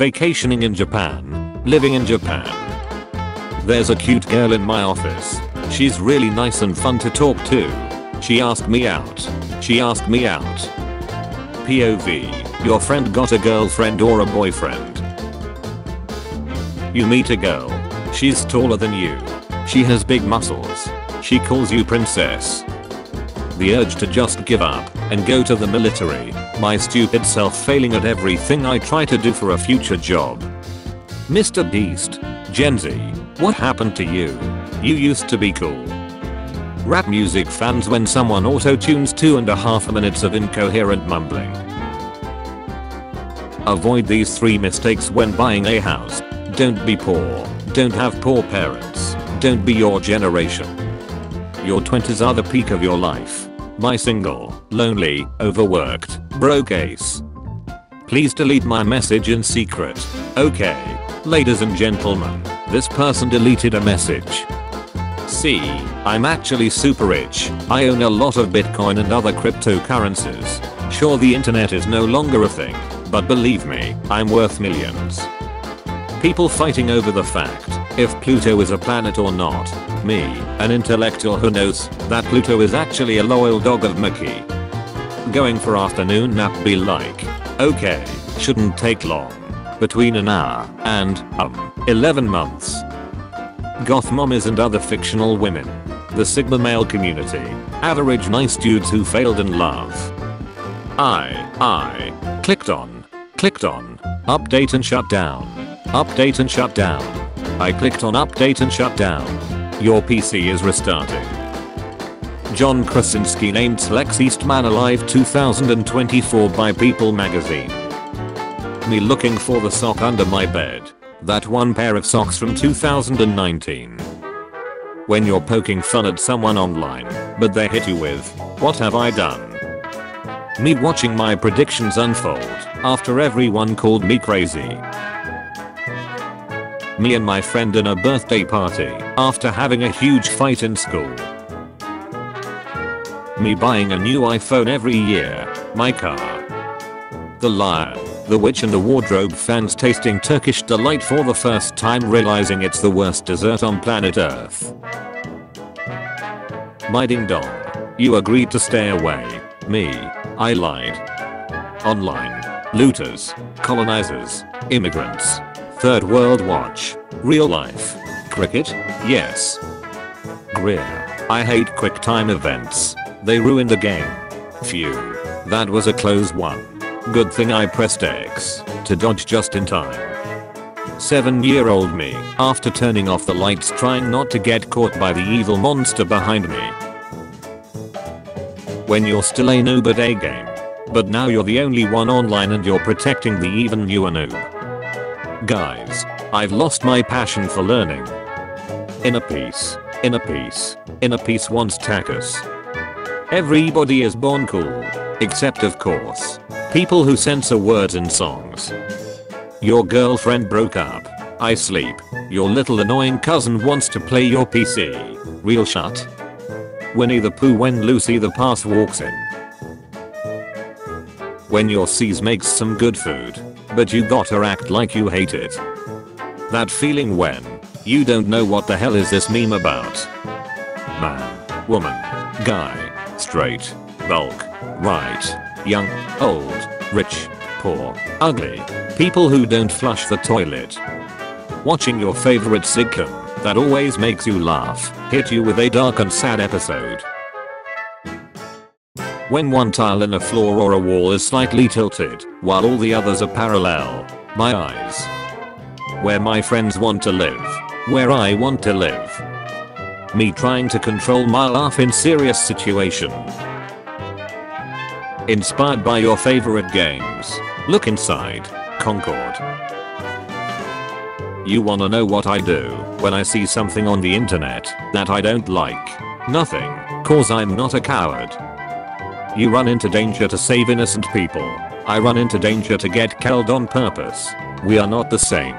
Vacationing in Japan. Living in Japan. There's a cute girl in my office. She's really nice and fun to talk to. She asked me out. She asked me out. POV. Your friend got a girlfriend or a boyfriend. You meet a girl. She's taller than you. She has big muscles. She calls you princess. The urge to just give up and go to the military. My stupid self failing at everything I try to do for a future job. Mr. Beast. Gen Z. What happened to you? You used to be cool. Rap music fans when someone auto-tunes two and a half minutes of incoherent mumbling. Avoid these three mistakes when buying a house. Don't be poor. Don't have poor parents. Don't be your generation. Your 20s are the peak of your life. My single, lonely, overworked, broke ace. Please delete my message in secret. Okay. Ladies and gentlemen, this person deleted a message. See, I'm actually super rich. I own a lot of bitcoin and other cryptocurrencies. Sure the internet is no longer a thing, but believe me, I'm worth millions. People fighting over the fact if Pluto is a planet or not. Me, an intellectual who knows that Pluto is actually a loyal dog of Mickey. Going for afternoon nap be like, okay, shouldn't take long. Between an hour and, um, 11 months. Goth mommies and other fictional women. The Sigma male community. Average nice dudes who failed in love. I, I, clicked on, clicked on, update and shut down. Update and shut down. I clicked on update and shut down. Your PC is restarting. John Krasinski named Lex Eastman Alive 2024 by People magazine. Me looking for the sock under my bed. That one pair of socks from 2019. When you're poking fun at someone online, but they hit you with, what have I done? Me watching my predictions unfold after everyone called me crazy. Me and my friend in a birthday party after having a huge fight in school. Me buying a new iPhone every year, my car. The liar, the witch and the wardrobe fans tasting Turkish delight for the first time realizing it's the worst dessert on planet earth. My ding dong. You agreed to stay away. Me. I lied. Online. Looters. Colonizers. Immigrants. Third World Watch. Real life. Cricket? Yes. Greer. I hate quick time events. They ruin the game. Phew. That was a close one. Good thing I pressed X to dodge just in time. 7 year old me after turning off the lights trying not to get caught by the evil monster behind me. When you're still a noob at a game. But now you're the only one online and you're protecting the even newer noob. Guys, I've lost my passion for learning. Inner peace, inner peace, inner peace wants tacos. Everybody is born cool, except of course, people who censor words in songs. Your girlfriend broke up. I sleep. Your little annoying cousin wants to play your PC. Real shut. Winnie the Pooh when Lucy the Pass walks in. When your C's makes some good food, but you gotta act like you hate it. That feeling when you don't know what the hell is this meme about. Man, woman, guy, straight, bulk, right, young, old, rich, poor, ugly, people who don't flush the toilet. Watching your favorite sitcom that always makes you laugh hit you with a dark and sad episode. When one tile in a floor or a wall is slightly tilted while all the others are parallel. My eyes. Where my friends want to live. Where I want to live. Me trying to control my laugh in serious situation. Inspired by your favorite games. Look inside. Concord. You wanna know what I do when I see something on the internet that I don't like? Nothing, cause I'm not a coward. You run into danger to save innocent people. I run into danger to get killed on purpose. We are not the same.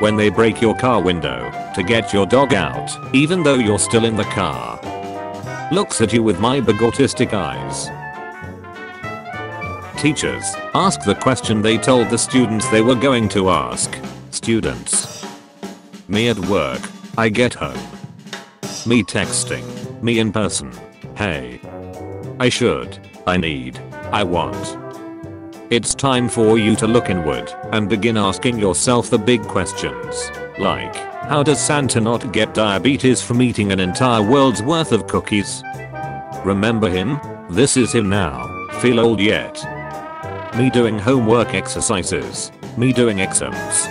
When they break your car window to get your dog out, even though you're still in the car. Looks at you with my big autistic eyes. teachers, ask the question they told the students they were going to ask. Students. Me at work. I get home. Me texting. Me in person. Hey. I should. I need. I want. It's time for you to look inward and begin asking yourself the big questions. Like, how does Santa not get diabetes from eating an entire world's worth of cookies? Remember him? This is him now. Feel old yet? Me doing homework exercises. Me doing exams.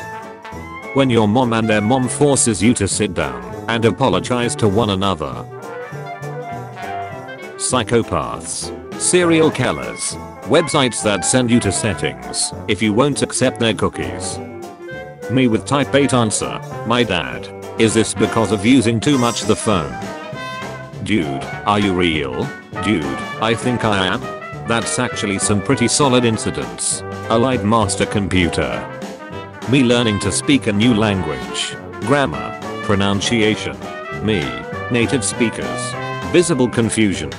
When your mom and their mom forces you to sit down and apologize to one another. Psychopaths. Serial killers. Websites that send you to settings if you won't accept their cookies. Me with type 8 answer. My dad. Is this because of using too much the phone? Dude, are you real? Dude, I think I am. That's actually some pretty solid incidents. Allied Master Computer. Me learning to speak a new language. Grammar. Pronunciation. Me. Native speakers. Visible confusion.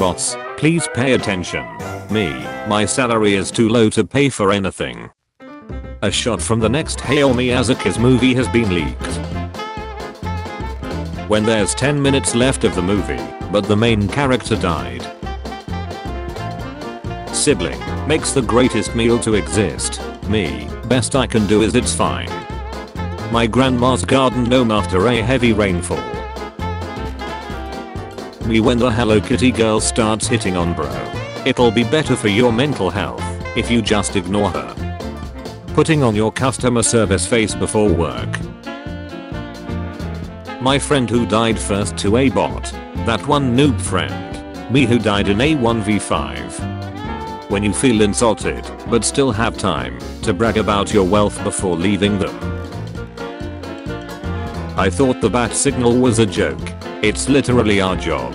Boss, please pay attention. Me, my salary is too low to pay for anything. A shot from the next Hayao Miyazaki's movie has been leaked. When there's 10 minutes left of the movie, but the main character died. Sibling makes the greatest meal to exist. Me, best I can do is it's fine. My grandma's garden gnome after a heavy rainfall. Me when the Hello Kitty girl starts hitting on bro. It'll be better for your mental health if you just ignore her. Putting on your customer service face before work. My friend who died first to a bot. That one noob friend. Me who died in a 1v5. When you feel insulted, but still have time to brag about your wealth before leaving them. I thought the bat signal was a joke. It's literally our job.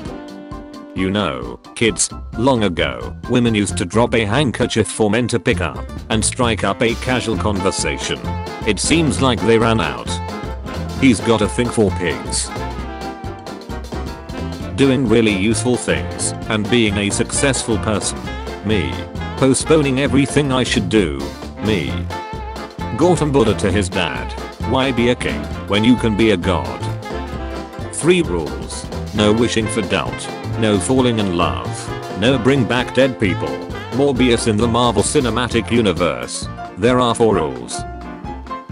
You know, kids, long ago, women used to drop a handkerchief for men to pick up and strike up a casual conversation. It seems like they ran out. He's got a thing for pigs. Doing really useful things and being a successful person. Me. Postponing everything I should do. Me. Gautam Buddha to his dad. Why be a king when you can be a god? 3 rules. No wishing for doubt. No falling in love. No bring back dead people. Morbius in the Marvel Cinematic Universe. There are 4 rules.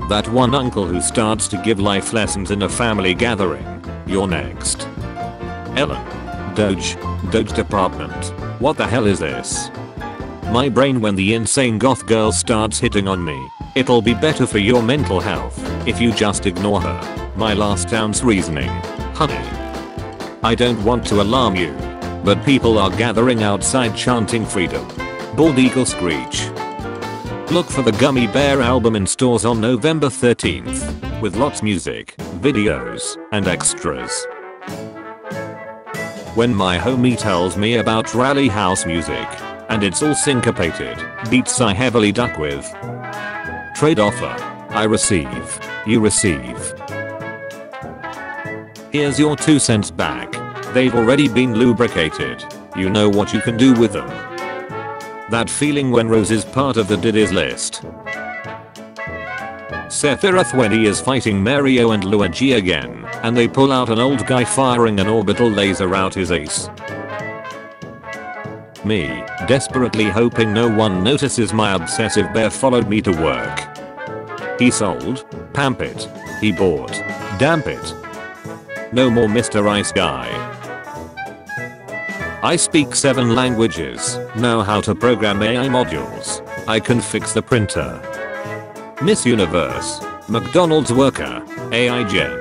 That one uncle who starts to give life lessons in a family gathering. You're next. Elon. Doge. Doge Department. What the hell is this? My brain when the insane goth girl starts hitting on me. It'll be better for your mental health if you just ignore her. My last ounce reasoning. Honey. I don't want to alarm you. But people are gathering outside chanting freedom. Bald Eagle Screech. Look for the Gummy Bear album in stores on November 13th. With lots music, videos, and extras. When my homie tells me about rally house music, and it's all syncopated, beats I heavily duck with. Trade offer. I receive. You receive. Here's your 2 cents back. They've already been lubricated. You know what you can do with them. That feeling when Rose is part of the Diddy's list. Sephiroth when he is fighting Mario and Luigi again, and they pull out an old guy firing an orbital laser out his ace. Me, desperately hoping no one notices my obsessive bear followed me to work. He sold, pamp it, he bought, damp it. No more Mr. Ice Guy. I speak 7 languages, know how to program AI modules. I can fix the printer. Miss Universe. McDonald's worker. AI Gen.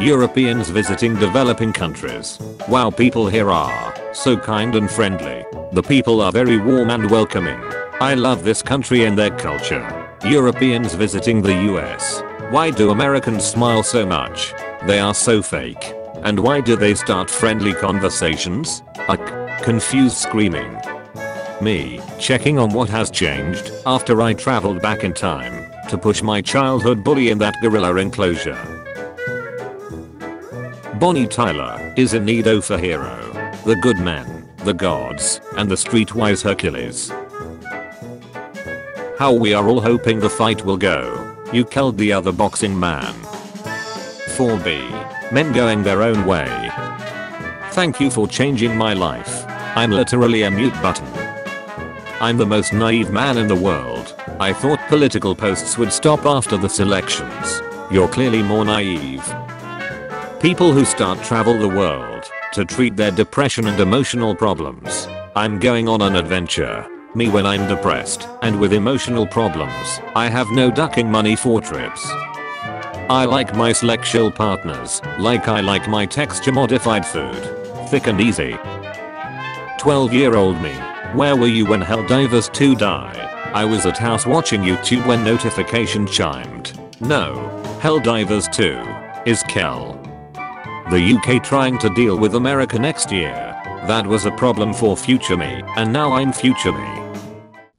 Europeans visiting developing countries. Wow people here are so kind and friendly. The people are very warm and welcoming. I love this country and their culture. Europeans visiting the US. Why do Americans smile so much? They are so fake. And why do they start friendly conversations? Like, confused screaming. Me, checking on what has changed after I traveled back in time to push my childhood bully in that gorilla enclosure. Bonnie Tyler is in need of a hero. The good men, the gods and the streetwise Hercules. How we are all hoping the fight will go. You killed the other boxing man. 4B. Men going their own way. Thank you for changing my life. I'm literally a mute button. I'm the most naive man in the world. I thought political posts would stop after the selections. You're clearly more naive. People who start travel the world to treat their depression and emotional problems. I'm going on an adventure. Me when I'm depressed and with emotional problems. I have no ducking money for trips. I like my sexual partners like I like my texture modified food. Thick and easy. 12 year old me. Where were you when Helldivers 2 died? I was at house watching YouTube when notification chimed. No. Helldivers 2 is Kel. The UK trying to deal with America next year. That was a problem for future me and now I'm future me.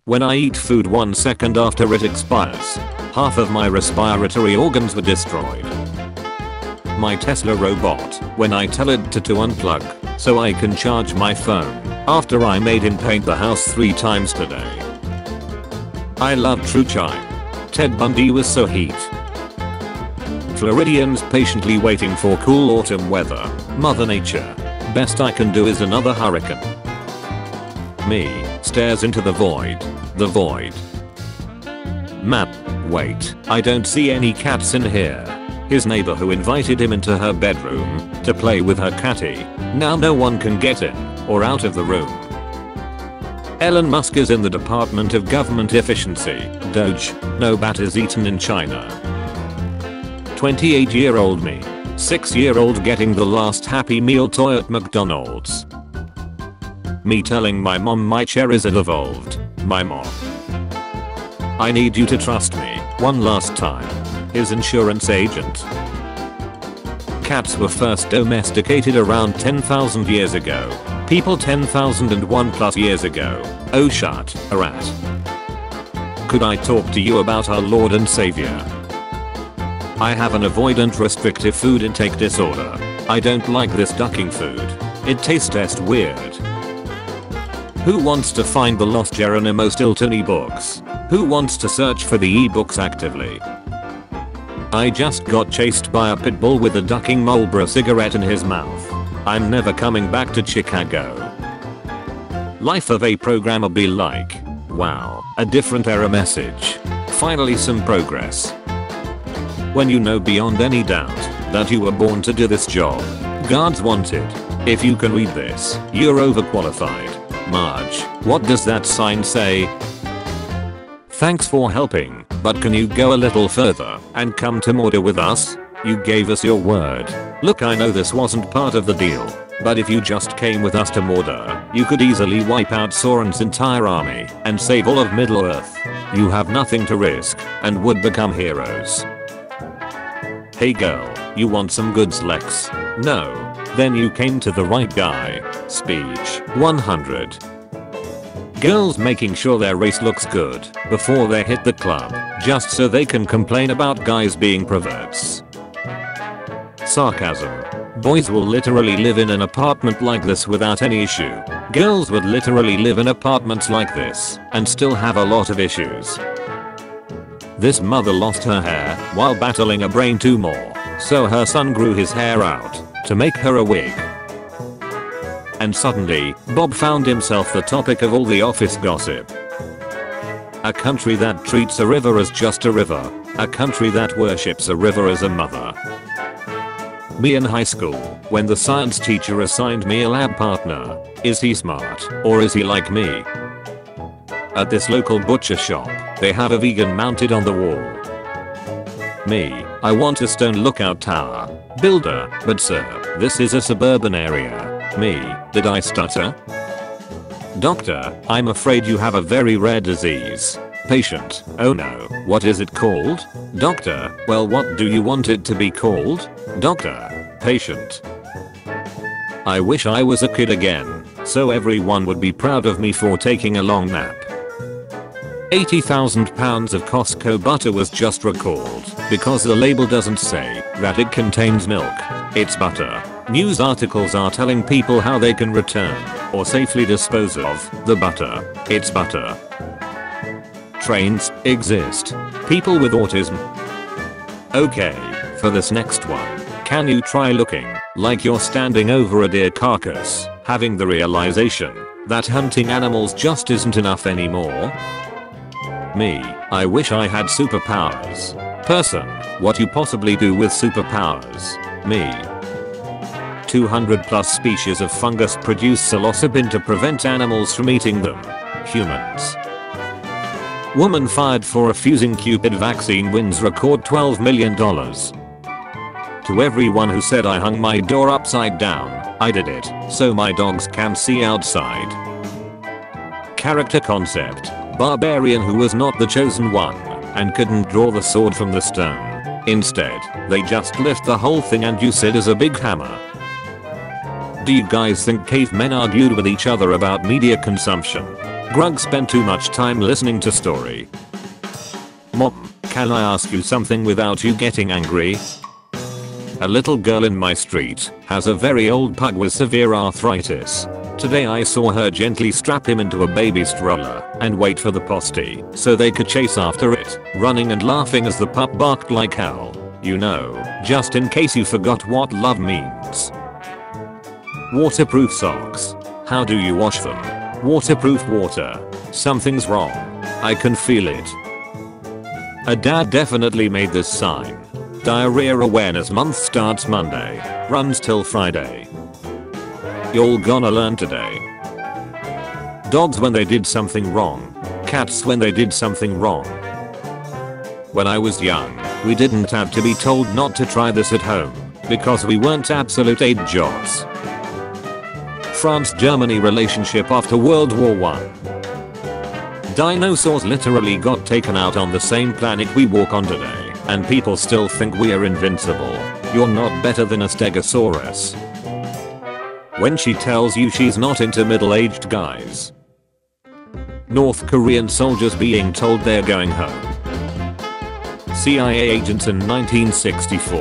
When I eat food one second after it expires, half of my respiratory organs were destroyed. My Tesla robot, when I tell it to, to unplug, so I can charge my phone, after I made him paint the house 3 times today. I love true crime. Ted Bundy was so heat. Floridians patiently waiting for cool autumn weather. Mother Nature. Best I can do is another hurricane. Me, stares into the void. The void. Map. Wait, I don't see any cats in here. His neighbor who invited him into her bedroom to play with her catty. Now no one can get in or out of the room. Elon Musk is in the Department of Government Efficiency, Doge, no bat is eaten in China. 28 year old me. 6 year old getting the last happy meal toy at McDonald's. Me telling my mom my cherries had evolved. My mom. I need you to trust me, one last time. His insurance agent. Cats were first domesticated around 10,000 years ago. People 10,001 plus years ago. Oh shut, a rat. Could I talk to you about our Lord and Savior? I have an avoidant restrictive food intake disorder. I don't like this ducking food. It tastes weird. Who wants to find the lost Geronimo Stilton ebooks? Who wants to search for the ebooks actively? I just got chased by a pit bull with a ducking Marlboro cigarette in his mouth. I'm never coming back to Chicago. Life of a programmer be like. Wow, a different error message. Finally some progress. When you know beyond any doubt that you were born to do this job. Guards wanted. If you can read this, you're overqualified. Marge, what does that sign say? Thanks for helping, but can you go a little further and come to Mordor with us? You gave us your word. Look I know this wasn't part of the deal, but if you just came with us to Mordor, you could easily wipe out Sauron's entire army and save all of Middle Earth. You have nothing to risk and would become heroes. Hey girl, you want some goods Lex? No. Then you came to the right guy. Speech 100. Girls making sure their race looks good before they hit the club, just so they can complain about guys being perverts. Sarcasm. Boys will literally live in an apartment like this without any issue. Girls would literally live in apartments like this and still have a lot of issues. This mother lost her hair while battling a brain tumor, so her son grew his hair out to make her a wig. And suddenly, Bob found himself the topic of all the office gossip. A country that treats a river as just a river. A country that worships a river as a mother. Me in high school, when the science teacher assigned me a lab partner. Is he smart, or is he like me? At this local butcher shop, they have a vegan mounted on the wall. Me, I want a stone lookout tower. Builder, but sir, this is a suburban area. Me, did I stutter? Doctor, I'm afraid you have a very rare disease. Patient, oh no, what is it called? Doctor, well what do you want it to be called? Doctor, patient. I wish I was a kid again, so everyone would be proud of me for taking a long nap. 80,000 pounds of Costco butter was just recalled because the label doesn't say that it contains milk. It's butter. News articles are telling people how they can return or safely dispose of the butter. It's butter. Trains exist. People with autism. Okay, for this next one, can you try looking like you're standing over a deer carcass, having the realization that hunting animals just isn't enough anymore? Me, I wish I had superpowers. Person, what you possibly do with superpowers. Me. 200 plus species of fungus produce psilocybin to prevent animals from eating them. Humans. Woman fired for refusing COVID vaccine wins record $12 million. To everyone who said I hung my door upside down, I did it, so my dogs can see outside. Character concept. Barbarian who was not the chosen one, and couldn't draw the sword from the stone. Instead, they just lift the whole thing and use it as a big hammer. Do you guys think cavemen argued with each other about media consumption? Grug spent too much time listening to story. Mom, can I ask you something without you getting angry? A little girl in my street has a very old pug with severe arthritis. Today I saw her gently strap him into a baby stroller and wait for the postie so they could chase after it, running and laughing as the pup barked like hell. You know, just in case you forgot what love means. Waterproof socks. How do you wash them? Waterproof water. Something's wrong. I can feel it. A dad definitely made this sign. Diarrhea Awareness Month starts Monday, runs till Friday. Y'all gonna learn today. Dogs when they did something wrong. Cats when they did something wrong. When I was young, we didn't have to be told not to try this at home, because we weren't absolute aid jobs. France-Germany relationship after World War 1. Dinosaurs literally got taken out on the same planet we walk on today, and people still think we are invincible. You're not better than a stegosaurus when she tells you she's not into middle-aged guys. North Korean soldiers being told they're going home. CIA agents in 1964.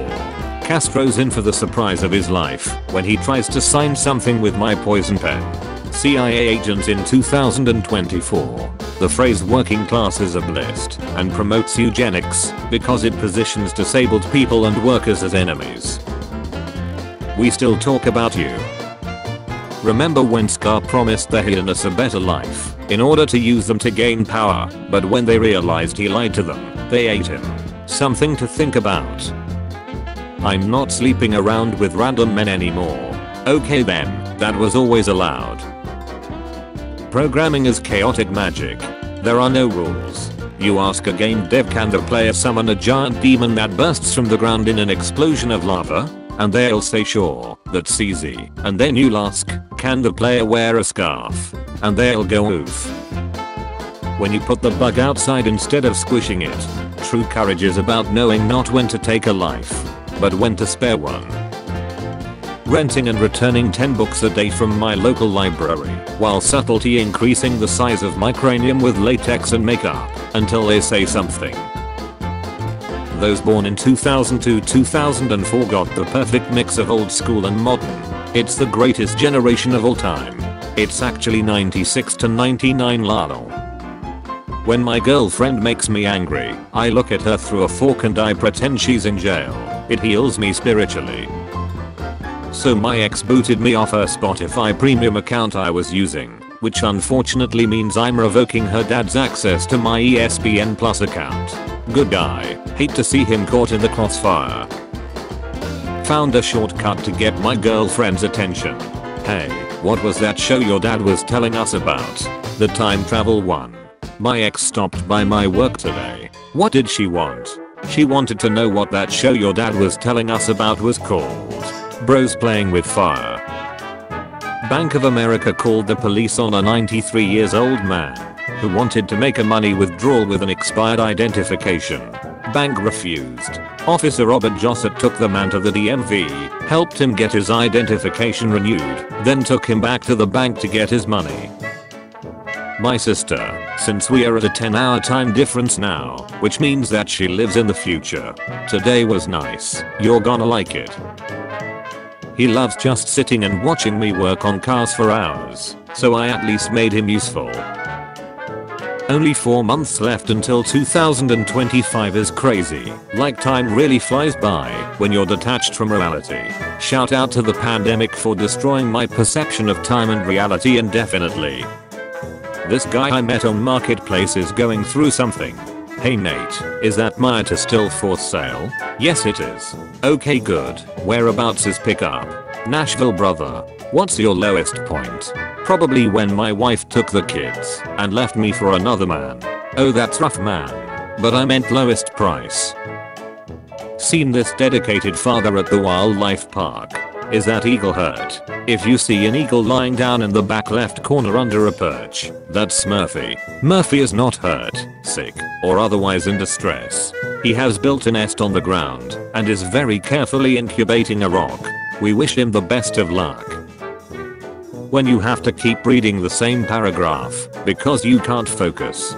Castro's in for the surprise of his life when he tries to sign something with my poison pen. CIA agents in 2024. The phrase working class is ablist and promotes eugenics because it positions disabled people and workers as enemies. We still talk about you Remember when Scar promised the Hyenas a better life in order to use them to gain power, but when they realized he lied to them, they ate him. Something to think about. I'm not sleeping around with random men anymore. Okay then, that was always allowed. Programming is chaotic magic. There are no rules. You ask a game dev can the player summon a giant demon that bursts from the ground in an explosion of lava? And they'll say sure, that's easy. And then you'll ask, can the player wear a scarf? And they'll go oof. When you put the bug outside instead of squishing it. True courage is about knowing not when to take a life, but when to spare one. Renting and returning 10 books a day from my local library, while subtlety increasing the size of my cranium with latex and makeup, until they say something those born in 2002-2004 got the perfect mix of old school and modern. It's the greatest generation of all time. It's actually 96 to 99 lol. When my girlfriend makes me angry, I look at her through a fork and I pretend she's in jail. It heals me spiritually. So my ex booted me off her Spotify premium account I was using, which unfortunately means I'm revoking her dad's access to my ESPN Plus account. Good guy, hate to see him caught in the crossfire. Found a shortcut to get my girlfriend's attention. Hey, what was that show your dad was telling us about? The time travel one. My ex stopped by my work today. What did she want? She wanted to know what that show your dad was telling us about was called. Bros playing with fire. Bank of America called the police on a 93 years old man who wanted to make a money withdrawal with an expired identification. Bank refused. Officer Robert Jossett took the man to the DMV, helped him get his identification renewed, then took him back to the bank to get his money. My sister, since we are at a 10 hour time difference now, which means that she lives in the future. Today was nice, you're gonna like it. He loves just sitting and watching me work on cars for hours, so I at least made him useful. Only 4 months left until 2025 is crazy, like time really flies by when you're detached from reality. Shout out to the pandemic for destroying my perception of time and reality indefinitely. This guy I met on marketplace is going through something. Hey Nate, is that Miata still for sale? Yes it is. Okay good. Whereabouts is pickup? Nashville brother. What's your lowest point? Probably when my wife took the kids and left me for another man. Oh that's rough man. But I meant lowest price. Seen this dedicated father at the wildlife park. Is that eagle hurt? If you see an eagle lying down in the back left corner under a perch, that's Murphy. Murphy is not hurt, sick, or otherwise in distress. He has built a nest on the ground and is very carefully incubating a rock. We wish him the best of luck. When you have to keep reading the same paragraph because you can't focus.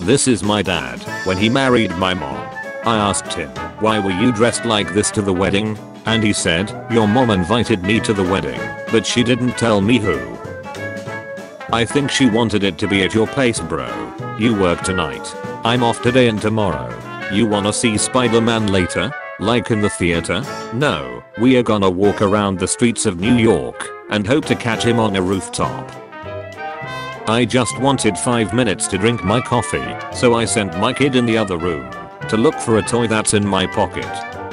This is my dad when he married my mom. I asked him, why were you dressed like this to the wedding? And he said, your mom invited me to the wedding, but she didn't tell me who. I think she wanted it to be at your place bro. You work tonight. I'm off today and tomorrow. You wanna see Spider-Man later? Like in the theater? No, we are gonna walk around the streets of New York and hope to catch him on a rooftop. I just wanted 5 minutes to drink my coffee, so I sent my kid in the other room to look for a toy that's in my pocket.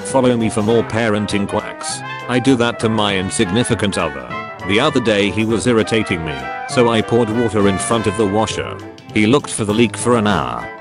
Follow me for more parenting quacks. I do that to my insignificant other. The other day he was irritating me, so I poured water in front of the washer. He looked for the leak for an hour